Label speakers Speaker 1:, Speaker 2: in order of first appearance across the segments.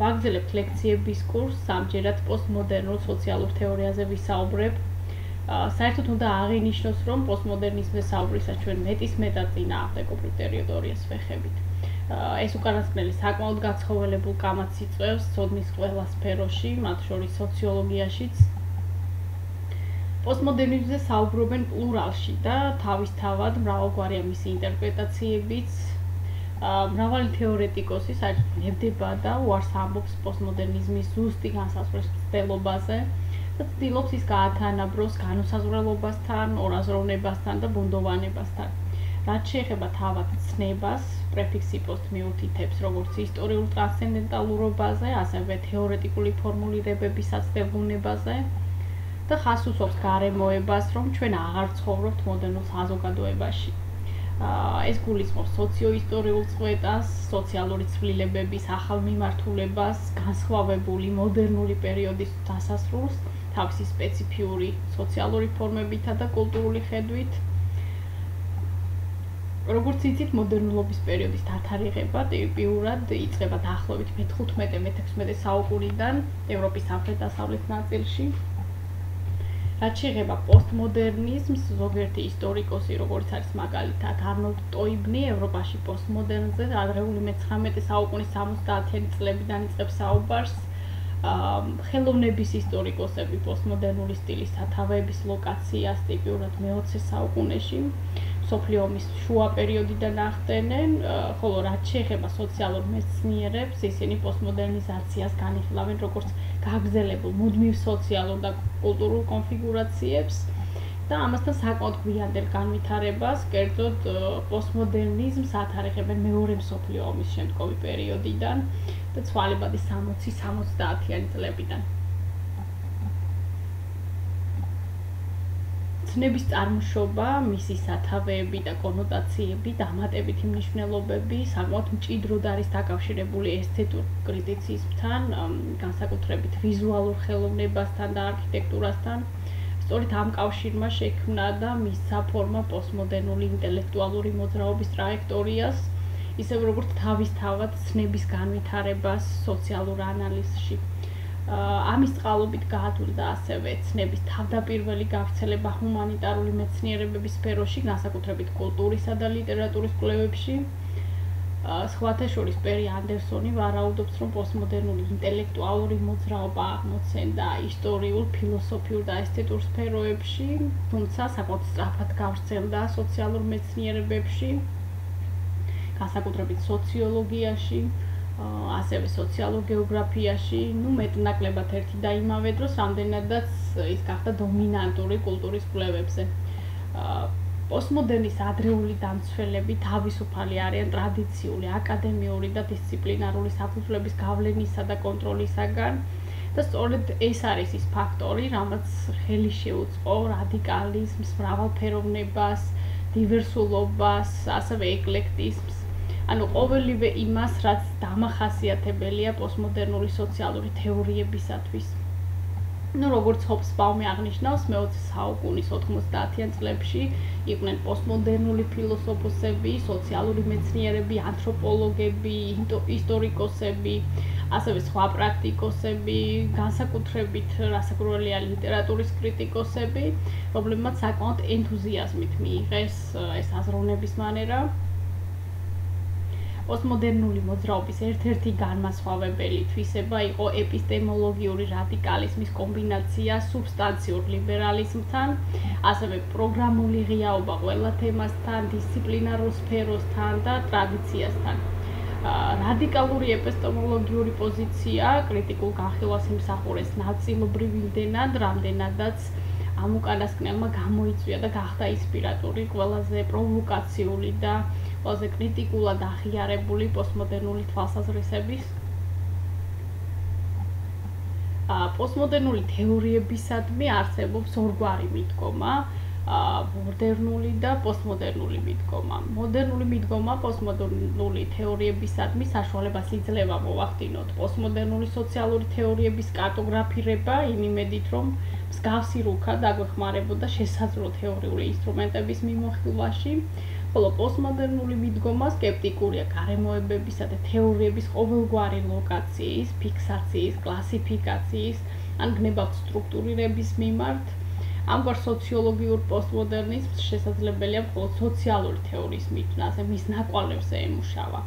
Speaker 1: ვაგზელებთ ლექციების კურსს, ამჯერად პოსტმოდერნულ სოციალურ თეორიაზე ვისაუბრებ. საერთოდ უნდა აღინიშნოს, რომ პოსტმოდერნიზმზე საუბრისას ჩვენ მეტის მეტად წინააღმდეგობრივ ტერიტორიას ვეხებით. ეს უკანასკნელი საკმაოდ გაცხოველებულ კამათს იწევს სოდნის ყველა სფეროში, მათ შორის სოციოლოგიაშიც. პოსტმოდერნიზმზე საუბრობენ პლურალში და თავისთავად მრავალგვარია მისი ინტერპრეტაციებიც. მრავალი თეორეტიკოსი ნებდება და უარს ამბობს პოსტმოდერნიზმის ზუსტი განსაზღვრის ცდელობაზე და ცდილობს ის გაათანაბროს განუსაზღვრელობასთან, ორაზროვნებასთან და ბუნდოვანებასთან. რაც შეეხება თავად ცნებას, პრეფიქსი პოსტ მიუთითებს როგორც ისტორიულ ტრანსცენდენტალურობაზე, ასევე თეორეტიკული ფორმულირებების საცდელუნებაზე და ხას უსვამს გარემოებას, რომ ჩვენ აღარ ცხოვრობთ მოდერნულ საზოგადოებაში. ეს გულისხმობს სოციოისტორიულ წვეტას, სოციალური ცვლილებების ახალ მიმართულებას, განსხვავებული მოდერნული პერიოდის დასასრულს, თავისი სპეციფიური სოციალური ფორმებითა და კულტურული ხედვით. როგორც იცით, მოდერნულობის პერიოდის დათარიღება ტიპიურად იწყება დაახლოებით მე-15-მე-16 საუკუნიდან ევროპის სამხრეთ-დასავლეთ ნაწილში. რაც შეეხება პოსტმოდერნიზმს, ზოგიერთი ისტორიკოსი, როგორც არის მაგალითად არნოლდ ტოიბნი, ევროპაში პოსტმოდერნზე ადრეული მე-19 საუკუნის 70-იანი წლებიდან იწყებს საუბარს. აა ხელოვნების ისტორიკოსები პოსტმოდერნული სტილის სათავეების ლოკაციას ტიპიურად მე-20 საუკუნეში სოფლიო ომის შუა პერიოდიდან ახდენენ, ხოლო რაც შეეხება სოციალურ მეცნიერებს, ისინი პოსტმოდერნიზაციას განიხილავენ როგორც გაგზელებულ მუდმივ სოციალურ და კულტურულ კონფიგურაციებს და ამასთან საკმაოდ გვიანდელ განვითარებას, კერძოდ პოსტმოდერნიზმს ათარიღებენ მეორე მსოფლიო ომის შემდგომი პერიოდიდან და ცვალებადი 60-70-იანი წლებიდან. ცნების წარმოშობა, მისი სათავეები და კონოტაციები, დამატებითი მნიშვნელობები საკმაოდ მჭიდროდ არის დაკავშირებული ესთეტურ კრიტიციზმთან, განსაკუთრებით ვიზუალურ ხელოვნებასთან და არქიტექტურასთან. სწორედ ამ კავშირმა შექმნა და მისცა ფორმა პოსტმოდერნული ინტელექტუალური მოძრაობის ტრაექტორიას, ისე როგორც თავისთავად ცნების განვითარებას სოციალურ ანალიზში. ამის წყალობით გაათვლდა ასევე ცნების თავდაპირველი გავრცელება ჰუმანიტარული მეცნიერებების სფეროში, განსაკუთრებით კულტურისა და ლიტერატურის კვლევებში. სხვათა შორის პერი ანდერსონი ვარაუდობს, რომ პოსტმოდერნული ინტელექტუალური მოძრაობა აღმოცენდა ისტორიულ, ფილოსოფიურ და ესთეტურ სფეროებში, თუმცა საკმაოდ სწრაფად გავრცელდა სოციალურ მეცნიერებებში, განსაკუთრებით სოციოლოგიაში. ასევე სოციალურ გეოგრაფიაში, ну, მეტნაკლებად ერთი და იმავე დროს რამდენადაც ის გახდა დომინანტური კულტურის კვლევებზე. პოსტმოდერნის ადრეული დამცველები თავისუფალი არიან ტრადიციული, აკადემიური და დისციპლინარული საფუძვლების გავლენისა და კონტროლისაგან. და სწორედ ეს არის ის ფაქტორი, რამაც ხელი შეუწყო რადიკალიზმს, მრავალფეროვნებას, დივერსულობას, ასევე ეკლექტიზმს. ანუ ყოველივე იმას, რაც დამახასიათებელია პოსტმოდერნული სოციალური თეორიებისათვის. ну, როგორც ჰოპსბაუმი აღნიშნავს, მე-20 საუკუნის 90-იან წლებში იყვნენ პოსტმოდერნული ფილოსოფოსები, სოციალური მეცნიერები, ანთროპოლოგები, ისტორიკოსები, ასევე სხვა პრაქტიკოსები, განსაკუთრებით რასაკვირველია ლიტერატურის კრიტიკოსები, რომლებმაც საკმაოდ ენთუზიაზმით მიიღეს ეს აზროვნების მანერა. პოსტმოდერნული მოძრაობის ერთ-ერთი განმასხვავებელი თვისება იყო ეპისტემოლოგიური რადიკალიზმის კომბინაცია სუბსტანციურ ლიბერალიზმთან, ასევე პროგრამული ღიაობა ყველა თემასთან, დისციპლინარულ სფეროსთან და ტრადიციასთან. რადიკალური ეპისტემოლოგიური პოზიცია კრიტიკულ განხილვას იმსახურეს ნაწილობრივ იმდენად, რამდენადაც ამ უკანასკნელმა გამოიწვია და გახდა ინსპირატორი ყველაზე პროვოკაციული და ყველაზე კრიტიკულად აღიარებული პოსტმოდერნული თვალსაზრისების ა პოსტმოდერნული თეორიებისადმი არსებობს ორგვარი მიდგომა ა მოდერნული და პოსტმოდერნული მიდგომა. მოდერნული მიდგომა პოსტმოდერნული თეორიებისადმი საშუალებას იძლევა მოვახდინოთ პოსტმოდერნული სოციალური თეორიების კარტოგრაფირება იმ იმედით, რომ მსგავსი რუქა დაგვეხმარებოდა შესაძლო თეორიული ინსტრუმენტების მიმოხილვაში. ხოლო პოსტმოდერნული მიდგომა скеპტიკურია გარემოებებისა და თეორიების ყოველგვარი ლოკაციის, ფიქსაციის, კლასიფიკაციის ან გნებავთ სტრუქტურირების მიმართ. ამგვარ სოციოლოგიურ პოსტმოდერნიზმს შესაძლებელია მხოლოდ სოციალური თეორიის მიჯნაზე, მის ნაკვალევზე ემუშავა.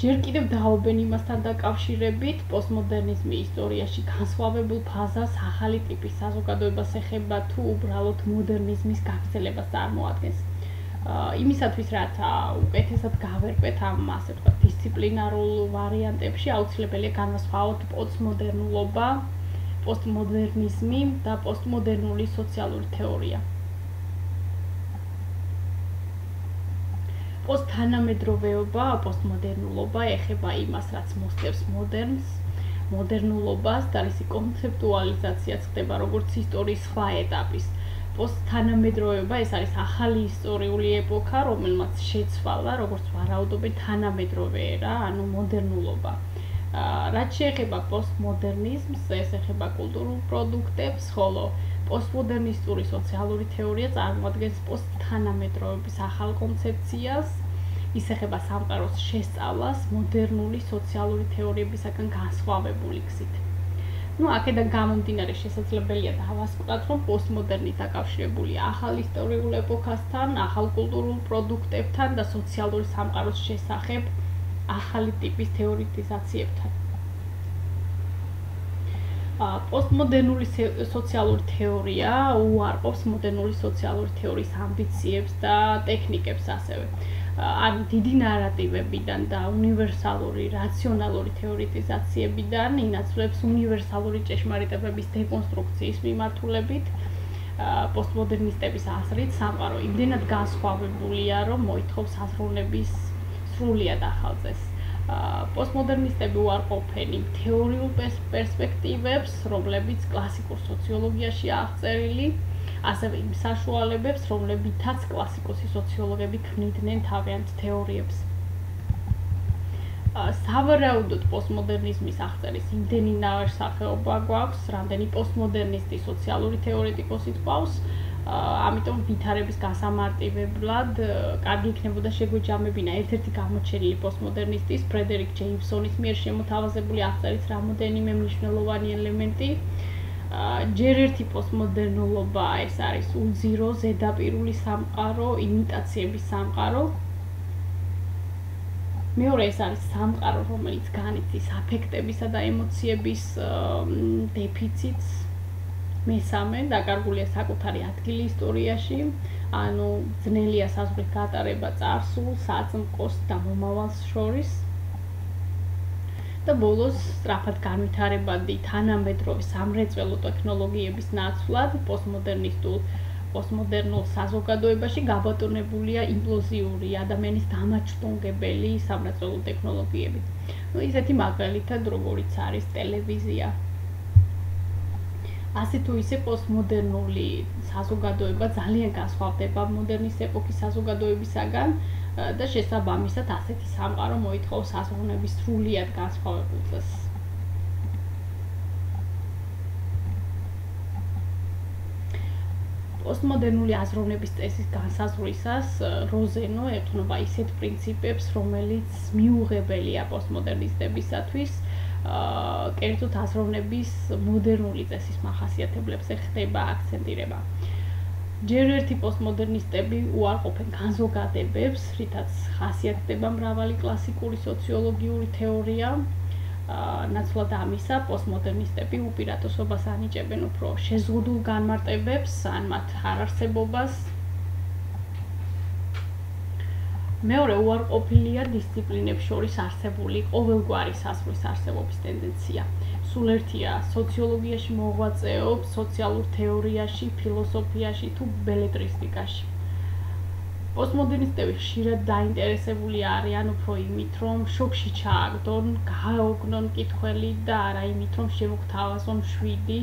Speaker 1: ჯერ კიდევ დაობენ იმასთან დაკავშირებით პოსტმოდერნიზმი ისტორიაში განსხვავებულ ფაზას ახალი ტიპის საზოგადოებას ეხება თუ უბრალოდ მოდერნიზმის გაგრძელებას წარმოადგენს. იმისათვის რათა უკეთესად გავერკვეთ ამ ასე ვთქვათ დისციპლინარულ ვარიანტებში აუცილებელია განვასხვაოთ პოსტმოდერნულობა, პოსტმოდერნიზმი და პოსტმოდერნული სოციალური თეორია. პოსტთანამედროვეობა, პოსტმოდერნულობა ეხება იმას, რაც მოსდევს მოდერნს, მოდერნულობას და ის კონცეპტუალიზაციაც ხდება როგორც ისტორიის სხვა ეტაპის. პოსტთანამედროვეობა ეს არის ახალი ისტორიული ეპოქა, რომელმაც შეცვალა როგორც ვარაუდობენ თანამედროვე ერა, ანუ მოდერნულობა. რაც შეეხება პოსტმოდერნიზმს, ეს ეხება კულტურულ პროდუქტებს, ხოლო პოსტმოდერნისტური სოციალური თეორია წარმოადგენს პოსტთანამედროვეობის ახალ კონცეფციას, ის ეხება სამყაროს შესწავლას მოდერნული სოციალური თეორიებისაგან განსხვავებული გზით. ну, აქედან გამომდინარე შესაძლებელია დავასკვათ, რომ პოსტმოდერნი დაკავშირებულია ახალ ისტორიულ ეპოქასთან, ახალ კულტურულ პროდუქტებთან და სოციალური სამყაროს შესახებ ახალი ტიპის თეორიტიზაციებთან. პოსტმოდერნული სოციალური თეორია უარყოფს მოდერნული სოციალური თეორიის ამბიციებს და ტექნიკებს ასევე. ან დიდი ნარატივებიდან და უნივერსალური რაციონალური თეორიტიზაციებიდან ინაცვლებს უნივერსალური ჭეშმარიტებების დეკონსტრუქციის მიმართულებით. პოსტმოდერნისტების აზრით, სამყარო იმდენად განსხვავებულია, რომ მოითხოვს აზროვნების სრულიად ახალ წესს. პოსტმოდერნისტები უარყოფენ იმ თეორიულ პერსპექტივებს, რომლებიც კლასიკურ სოციოლოგიაში აღწერილი, ასევე იმ საშუალებებს, რომლებითაც კლასიკოსი სოციოლოგები ქმნიდნენ თავიანთ თეორიებს. სავარაუდოდ პოსტმოდერნიზმის აღწერის იმდენი ნავერსახეობა გვაქვს, რამდენი პოსტმოდერნისტი სოციალური თეორეტიკოსი თავს, ამიტომ ვითარების გასამარტივებლად კარგი იქნებოდა შეგვეჯამებინა ერთ-ერთი გამოჩენილი პოსტმოდერნისტის ფრედერიკ ჯეიმსონის მიერ შემოთავაზებული აღწერის რამოდენიმე მნიშვნელოვანი ელემენტი. ჯერ ერთი პოსტმოდერნულობა ეს არის უძირო ზედაპირული სამყარო, იმიტაციების სამყარო. მეორე ეს არის სამყარო, რომელიც განიცდის აფექტებისა და ემოციების დეფიციტს, მესამე დაკარგულია საკუთარი ადგილი ისტორიაში, ანუ ძნელია საზღვრის გატარება წარსულ, საწმყოს და მომავალს შორის. და ბოლოს სწრაფად განვითარებადი თანამედროვე სამრეწველო ტექნოლოგიების ნაცვლად პოსტმოდერნისტულ პოსტმოდერნულ საზოგადოებაში გაბატონებულია იმპლოზიური ადამიანის დამაჩტუნებელი სამრეწველო ტექნოლოგიები. ну ისეთი მაგალითად როგორიც არის ტელევიზია, ასე თუ ისე პოსტმოდერნული საზოგადოება ძალიან განსხვავდება მოდერნის ეპოქის საზოგადოებისაგან და შესაბამისად ასეთი სამყარო მოითხოვს საზღუნების სრულიად განსხვავებულ წესს. პოსტმოდერნული აზროვნების წესის განსაზღვრისას როზენო ეთნობა ისეთ პრინციპებს, რომელიც მიუღებელია პოსტმოდერნისტებისათვის, კერძოდ აზროვნების მოდერნული წესის מחასიათებლებზე ხდება აქცენტირება. ჯერ ერთი პოსტმოდერნისტები უარყოფენ განზოგადებებს, რითაც ხასიათდება მრავალი კლასიკური სოციოლოგიური თეორია. ნაცვლად ამისა, პოსტმოდერნისტები უპირატესობას ანიჭებენ უფრო შეზღუდულ განმარტებებს, ან მათ არარსებობას, მეორე უარყოფილია დისციპლინებს შორის არსებული ყოველგვარი საზღვრის არსებობის ტენდენცია. სულ ერთია სოციოლოგიაში მოღვაწეობს, სოციალურ თეორიაში, ფილოსოფიაში თუ ბელეტრისტიკაში. პოსტმოდერნისტები ხშირად დაინტერესებული არიან უფრო იმით, რომ შოქში ჩააგდონ, გააოგნონ კითხველი და არა იმით, რომ შემოგთავაზონ შვიდი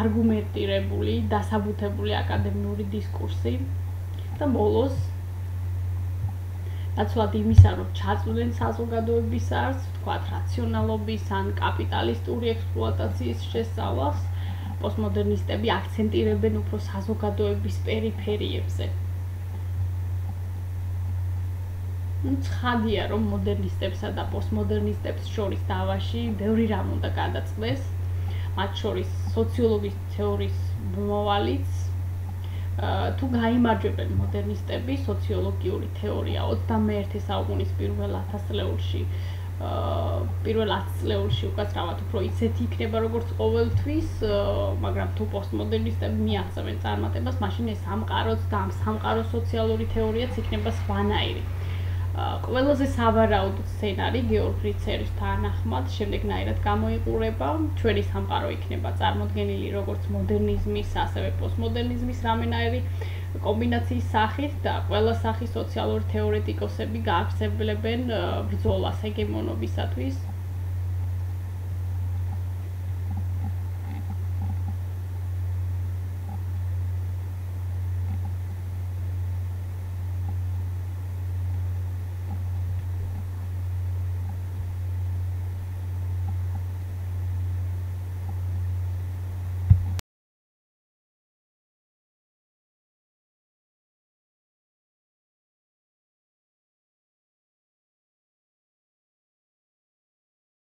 Speaker 1: არგუმენტირებული, დასაბუთებული აკადემიური დისკურსი. და ბოლოს ნაცვლად იმისა, რომ ჩაწვდნენ საზოგადოების არს, თქვათ რაციონალობის ან კაპიტალისტური ექსპლუატაციის შესწავლას, პოსტმოდერნისტები აქცენტირებენ უფრო საზოგადოების პერიფერიებზე. ცხადია, რომ მოდერნისტებსა და პოსტმოდერნისტებს შორის დავაში ბევრი რამ უნდა გადაწყდეს, მათ შორის სოციოლოგიის თეორიის მომვალიც, თუ გამოიმარჯვებენ მოდერნისტები სოციოლოგიური თეორია 21 საუკუნის პირველ ათასწლეულში პირველ 10 წლეულში უკაცრავად უფრო ისეთი იქნება როგორც ყოველთვის, მაგრამ თუ პოსტმოდერნისტები მიაღწევენ წარმატებას, მაშინ ეს სამყაროც და ამ სამყაროს სოციალური თეორიაც იქნება სხვანაირი. ყველაზე სავარაუდო სცენარი გეორგ რიცერის თანახმად შემდეგნაირად გამოიყურება. ჩვენი სამყარო იქნება წარმოქმნილი როგორც მოდერნიზმის, ასევე პოსტმოდერნიზმის რამენაირი კომბინაციის სახით და ყველა სახის სოციალური თეორეტიკოსები გააცხებლებენ ბრძოლას ჰეგემონობისათვის